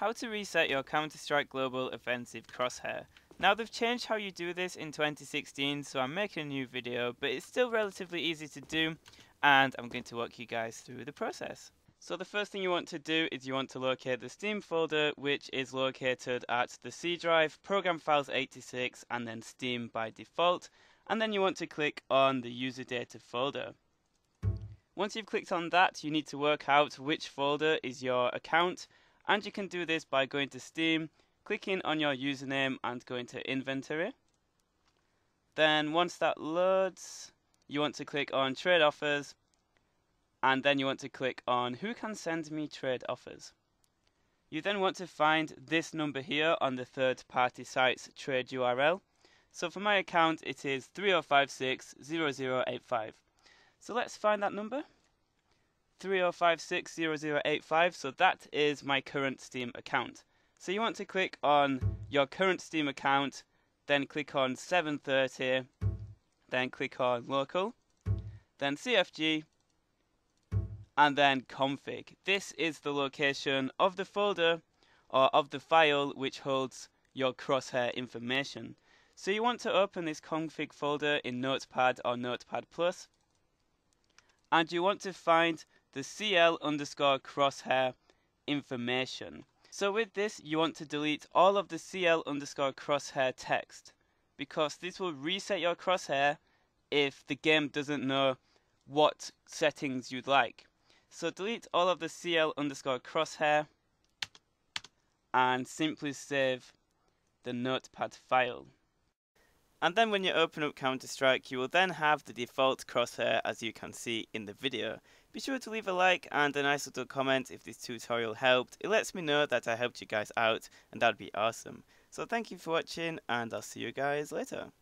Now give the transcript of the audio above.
How to reset your Counter-Strike Global Offensive crosshair. Now they've changed how you do this in 2016 so I'm making a new video but it's still relatively easy to do and I'm going to walk you guys through the process. So the first thing you want to do is you want to locate the Steam folder which is located at the C drive, Program Files 86 and then Steam by default and then you want to click on the user data folder. Once you've clicked on that you need to work out which folder is your account and you can do this by going to Steam, clicking on your username and going to inventory. Then once that loads, you want to click on trade offers and then you want to click on who can send me trade offers. You then want to find this number here on the third party site's trade URL. So for my account it is 30560085. So let's find that number. 30560085 so that is my current Steam account. So you want to click on your current Steam account, then click on 730, then click on local, then CFG, and then config. This is the location of the folder or of the file which holds your crosshair information. So you want to open this config folder in Notepad or Notepad Plus, and you want to find the CL underscore crosshair information. So with this, you want to delete all of the CL underscore crosshair text because this will reset your crosshair if the game doesn't know what settings you'd like. So delete all of the CL underscore crosshair and simply save the notepad file. And then when you open up Counter-Strike, you will then have the default crosshair as you can see in the video. Be sure to leave a like and a nice little comment if this tutorial helped. It lets me know that I helped you guys out and that'd be awesome. So thank you for watching and I'll see you guys later.